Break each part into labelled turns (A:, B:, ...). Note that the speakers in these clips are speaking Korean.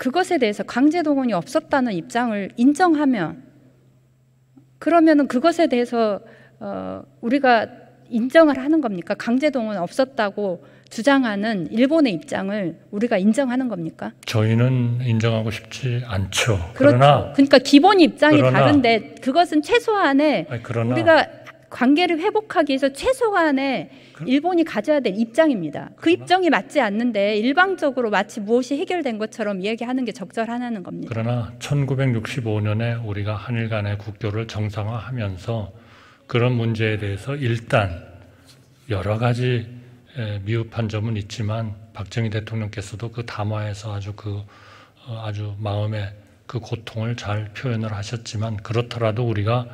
A: 그것에 대해서 강제 동원이 없었다는 입장을 인정하면 그러면은 그것에 대해서 어, 우리가 인정을 하는 겁니까? 강제 동원 없었다고 주장하는 일본의 입장을 우리가 인정하는 겁니까?
B: 저희는 인정하고 싶지 않죠.
A: 그렇죠.
B: 그러나
A: 그러니까 기본 입장이
B: 그러나-
A: 다른데 그것은 최소한의
B: 아니,
A: 우리가 관계를 회복하기 위해서 최소한의
B: 그-
A: 일본이 가져야 될 입장입니다. 그
B: 그러나-
A: 입장이 맞지 않는데 일방적으로 마치 무엇이 해결된 것처럼 이야기하는 게 적절하냐는 겁니다.
B: 그러나 1965년에 우리가 한일 간의 국교를 정상화하면서 그런 문제에 대해서 일단 여러 가지 에, 미흡한 점은 있지만 박정희 대통령께서도 그 담화에서 아주 그 어, 아주 마음의 그 고통을 잘 표현을 하셨지만 그렇더라도 우리가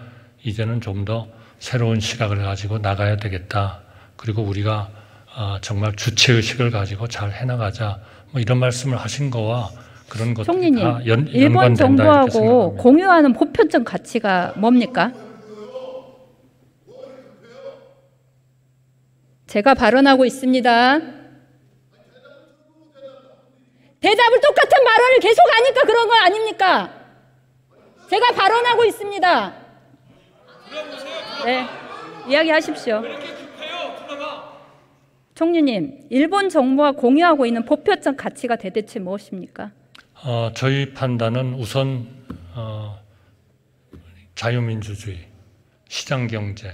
B: 이제는 좀더 새로운 시각을 가지고 나가야 되겠다. 그리고 우리가 아, 정말 주체 의식을 가지고 잘 해나가자. 뭐 이런 말씀을 하신 거와 그런 것들이
A: 총리님,
B: 다 연,
A: 일본 정부하고. 공유하는 보편적 가치가 뭡니까? 제가 발언하고 있습니다. 대답을 똑같은 발언을 계속 하니까 그런 거 아닙니까? 제가 발언하고 있습니다. 네, 이야기하십시오. 총리님, 일본 정부와 공유하고 있는 보편적 가치가 대대체 무엇입니까?
B: 어, 저희 판단은 우선 어, 자유민주주의, 시장경제,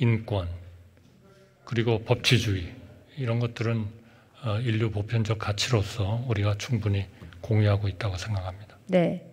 B: 인권, 그리고 법치주의 이런 것들은 어, 인류 보편적 가치로서 우리가 충분히 공유하고 있다고 생각합니다.
A: 네.